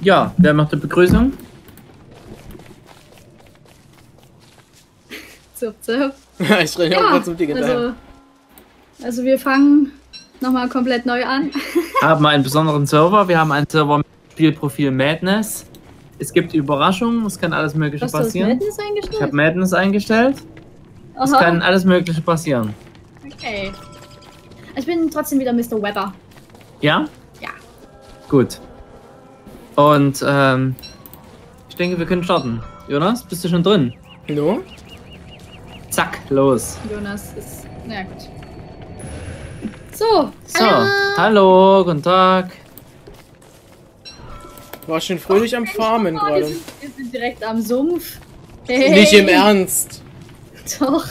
Ja, wer macht die Begrüßung? Zirp, zirp. ich renne auch kurz um die hinterher. also, also wir fangen nochmal komplett neu an. haben einen besonderen Server. Wir haben einen Server mit Spielprofil Madness. Es gibt Überraschungen, es kann alles Mögliche Hast du passieren. Madness Ich eingestellt? habe Madness eingestellt. Es Aha, kann alles Mögliche passieren. okay. Ich bin trotzdem wieder Mr. Weber. Ja? Ja. Gut. Und ähm, ich denke, wir können starten. Jonas, bist du schon drin? No? Zack, los. Jonas ist. Na gut. So, So, hallo. hallo, guten Tag. War schön fröhlich am Farmen Oh, wir, gerade. sind, wir sind direkt am Sumpf. Hey. Nicht im Ernst. Doch.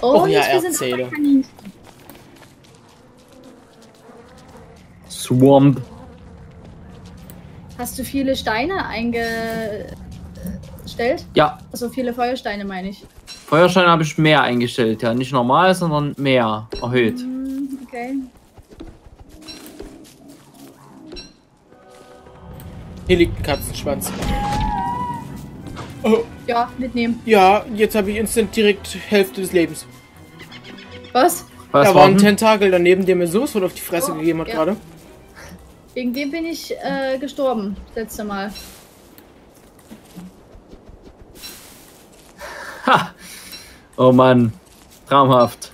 Och Und ja, wir sind erzähle. Swamp. Hast du viele Steine eingestellt? Ja, Also viele Feuersteine meine ich. Feuerstein habe ich mehr eingestellt, ja. Nicht normal, sondern mehr erhöht. Hm, okay. Hier liegt ein Katzenschwanz. Oh, Ja, mitnehmen. ja, jetzt habe ich instant direkt Hälfte des Lebens. Was? Was da war war ein? Tentakel daneben, der mir sowas von auf die Fresse Oh, gegeben hat ja. gerade. Wegen dem bin ich äh, gestorben. Das letzte Mal. Ha! Oh Mann. Traumhaft.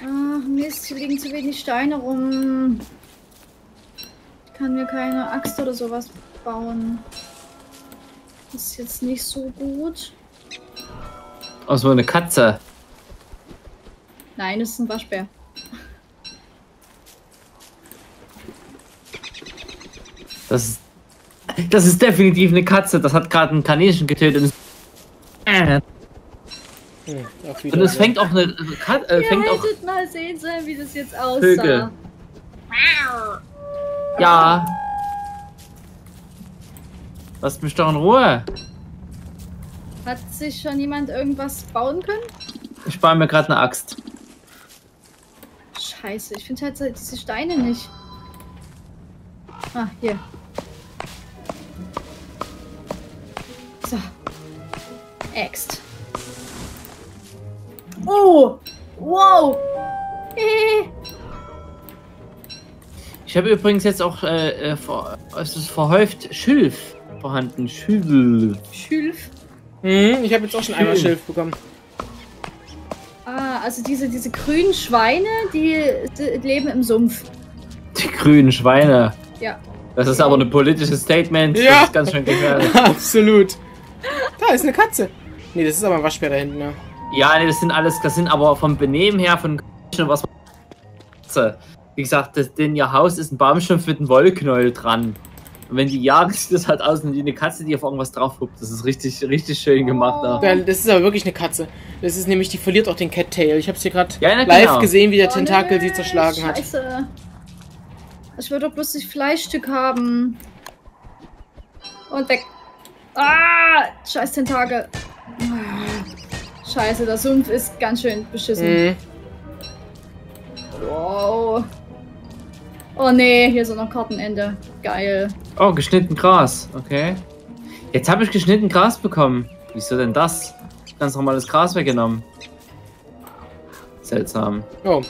Ach Mist, hier liegen zu wenig Steine rum. Ich kann mir keine Axt oder sowas bauen. Ist jetzt nicht so gut. Oh, so eine Katze. Nein, das ist ein Waschbär. Das ist. Das ist definitiv eine Katze. Das hat gerade ein Kaninchen getötet. Und es, äh, Hm, und es fängt auch eine Katze. Äh, Ihr fängt auch. hättet mal sehen sollen, wie das jetzt aussah. Vögel. Ja. Lasst mich doch in Ruhe. Hat sich schon jemand irgendwas bauen können? Ich baue mir gerade eine Axt. Scheiße, ich finde halt diese Steine nicht. Ah, hier. So. Axt. Oh! Wow! Ich habe übrigens jetzt auch. Äh, äh, ver, es ist verhäuft Schilf vorhanden. Schilf. Schülf. Hm, ich habe jetzt auch schon einmal. Schilf bekommen. Ah, also diese, diese grünen Schweine, die, die leben im Sumpf. Die grünen Schweine. Ja. Das ist aber ein politisches Statement. Ja. Das ist ganz schön gefährlich. Absolut. Da ist eine Katze. Nee, das ist aber ein Waschbär da hinten, ne? Ja, nee, das sind alles, das sind aber vom Benehmen her von was Wie gesagt, das, denn ihr Haus ist ein Baumstumpf mit einem Wollknäuel dran. Und wenn die jagen, sieht das halt aus wie eine Katze, die auf irgendwas drauf guckt. Das ist richtig, richtig schön gemacht da. Da- Das ist aber wirklich eine Katze. Das ist nämlich, die verliert auch den Cattail. Ich habe sie gerade Ja, live genau. gesehen, wie der Oh, Tentakel nee, sie zerschlagen hat. Scheiße. Ich will doch bloß das Fleischstück haben. Und weg. Ah! Scheiß Tentakel. Scheiße, der Sumpf ist ganz schön beschissen. Mhm. Wow. Oh nee, hier ist noch Kartenende. Geil. Oh, geschnitten Gras. Okay. Jetzt habe ich geschnitten Gras bekommen. Wieso denn das? Ganz normales Gras weggenommen. Seltsam. Oh.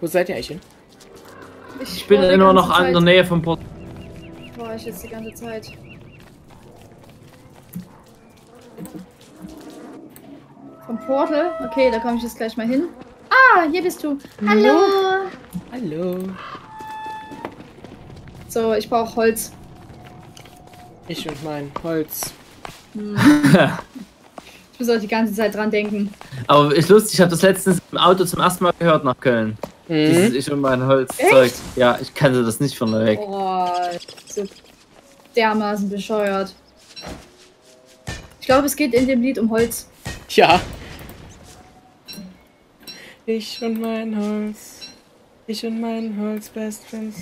Wo seid ihr eigentlich hin? Ich bin war die immer noch ganze an der Zeit- Nähe vom Port. War ich jetzt die ganze Zeit. Vom Portal? Okay, da komme ich jetzt gleich mal hin. Ah, hier bist du. Hallo. Hallo. So, ich brauche Holz. Ich und mein Holz. Ich muss auch die ganze Zeit dran denken. Aber ist lustig, ich habe das letztens im Auto zum ersten Mal gehört nach Köln. Dieses Mhm. Ich und mein Holzzeug. Ja, ich kannte das nicht von der weg. Oh, so dermaßen bescheuert. Ich glaube, es geht in dem Lied um Holz. Ja. Ich und mein Holz. Ich und mein Holz, Best Friends.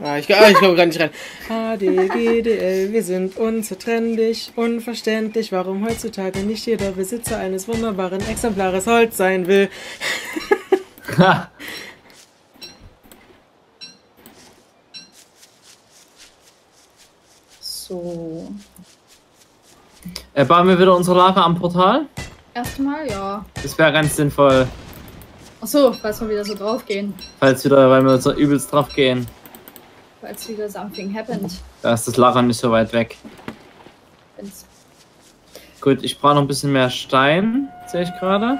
Ah, ich, ah, ich komme gar nicht rein. HDGDL, wir sind unzertrennlich, unverständlich, warum heutzutage nicht jeder Besitzer eines wunderbaren Exemplares Holz sein will. So. Äh, bauen wir wieder unser Lager am Portal? Erstmal, ja. Das wäre ganz sinnvoll, Achso, falls wir wieder so draufgehen. falls wieder, weil wir so übelst drauf gehen. Falls wieder something happened. Da ist das Lager nicht so weit weg. Wenn's Gut, ich brauche noch ein bisschen mehr Stein, sehe ich gerade.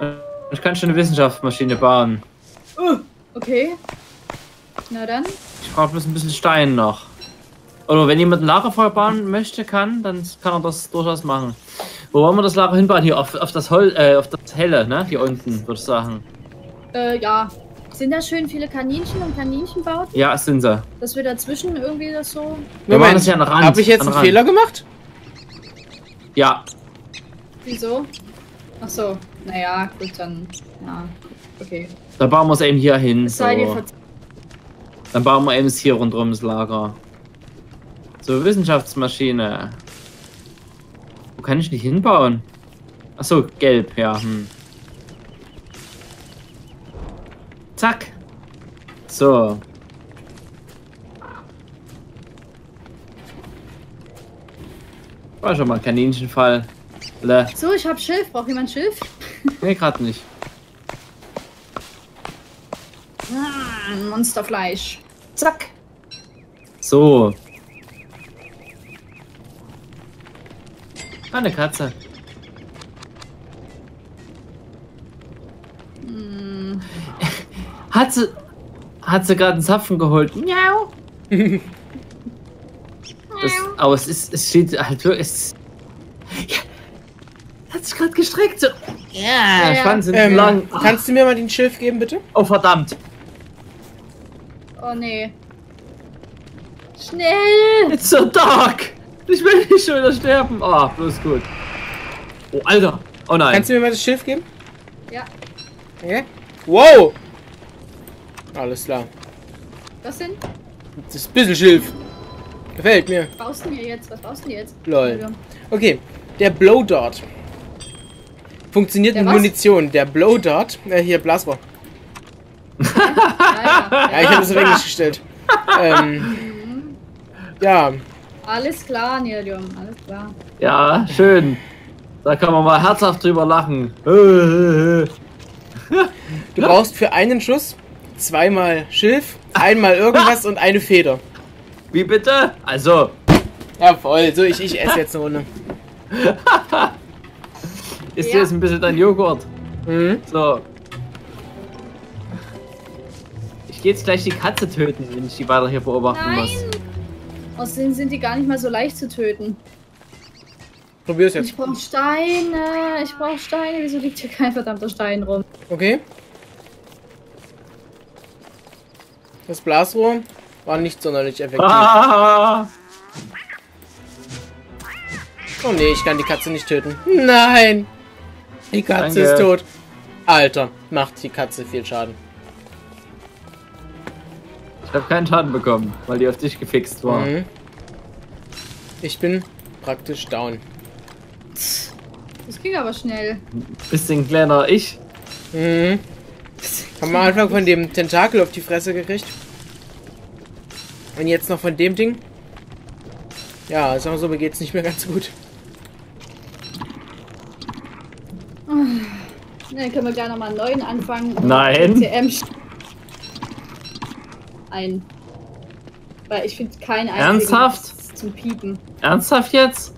Äh, Ich kann schon eine Wissenschaftsmaschine bauen. Oh, okay. Na dann. Ich brauche bloß ein bisschen Stein noch. Oder wenn jemand ein Lagerfeuer bauen möchte, kann, dann kann er das durchaus machen. Wo wollen wir das Lager hinbauen? Hier auf, auf das Hol äh, auf das Helle, ne? Hier unten, würde ich sagen. Äh, ja. Sind da schön viele Kaninchen und Kaninchenbauten? Ja, sind sie. Dass wir dazwischen irgendwie das so. Wir machen das ja an Rand, Habe ich jetzt einen Rand. Fehler gemacht? Ja, Wieso? Ach so. Naja, gut, dann. Ja. Okay. da bauen wir es eben hier hin. So. sei dir verziehen. Dann bauen wir eben es hier rundherum das Lager. So, Wissenschaftsmaschine. Wo kann ich nicht hinbauen? Achso, gelb, ja. Hm. Zack. So. War schon mal ein Kaninchenfall. Le. So, ich hab Schilf. Braucht jemand Schilf? Nee, gerade nicht. Mm, Monsterfleisch. Zack. So. Ah, Eine Katze. Mm, Hat sie. Hat sie gerade einen Zapfen geholt? Miau. Das, aber es ist. Es steht halt wirklich. Es, ja, hat sich gerade gestreckt. So. Ja, Ja, sind Ähm, lang. kannst du mir mal den Schilf geben, bitte? Oh, verdammt. oh nee. Schnell! It's so dark. Ich will nicht schon wieder sterben. Oh, bloß gut. Oh, Alter. Oh nein. Kannst du mir mal das Schilf geben? Ja, Ja. Wow! Alles klar. was denn? Das ist ein bisschen Schilf. Gefällt mir. Was baust du mir jetzt? Was baust du jetzt? Lol. Okay, der Blow Dart. Funktioniert Der mit was? Munition. Der Blow Dart. Äh, hier, Blasrohr. Ja, ja. Ja, ich habe es auf Englisch gestellt. ähm, ja, Alles klar, Nilium, alles klar. Ja, schön. Da kann man mal herzhaft drüber lachen. Du brauchst für einen Schuss zweimal Schilf, einmal irgendwas und eine Feder. Wie bitte? Also, Ja, voll. So, ich, ich esse jetzt eine Runde. ist Ja. jetzt ein bisschen dein Joghurt. Mhm. So. Ich gehe jetzt gleich die Katze töten, wenn ich die weiter hier beobachten Nein! muss. Außerdem sind die gar nicht mal so leicht zu töten. Probier's jetzt. Ich brauche Steine, ich brauche Steine. Wieso liegt hier kein verdammter Stein rum? Okay. Das Blasrohr war nicht sonderlich effektiv. Ah, Oh nee, ich kann die Katze nicht töten. Nein! Die Katze Danke. ist tot. Alter, macht die Katze viel Schaden. Ich habe keinen Schaden bekommen, weil die auf dich gefixt war. Mhm. Ich bin praktisch down. Das ging aber schnell. Bisschen kleiner ich. Mhm. Haben wir am Anfang von dem Tentakel auf die Fresse gekriegt. Und jetzt noch von dem Ding. Ja, sagen wir so, mir geht's nicht mehr ganz gut. Dann können wir gleich nochmal einen neuen anfangen. Nein. Ein. Weil ich finde keinen einzigen Ernsthaft? zum Piepen. Ernsthaft jetzt?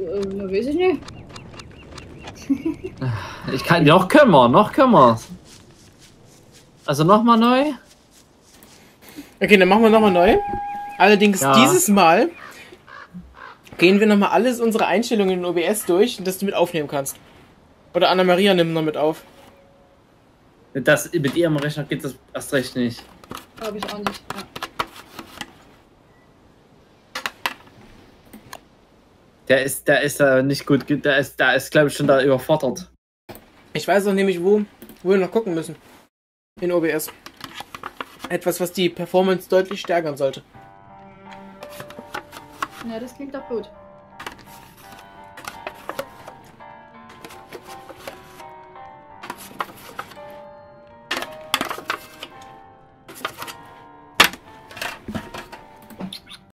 Äh, na, weiß ich nicht. Ich kann, noch können wir, noch können wir. Also nochmal neu? Okay, dann machen wir nochmal neu. Allerdings Ja. dieses Mal gehen wir nochmal alles unsere Einstellungen in OBS durch, dass du mit aufnehmen kannst. Oder Anna-Maria nimmt noch mit auf. Das, mit ihrem Rechner geht das erst recht nicht. Glaube ich auch nicht. Ja. Der ist, der ist da nicht gut, der ist, der ist glaube ich schon da überfordert. Ich weiß auch nämlich, wo, wo wir noch gucken müssen. In OBS. Etwas, was die Performance deutlich steigern sollte. ja, das klingt doch gut.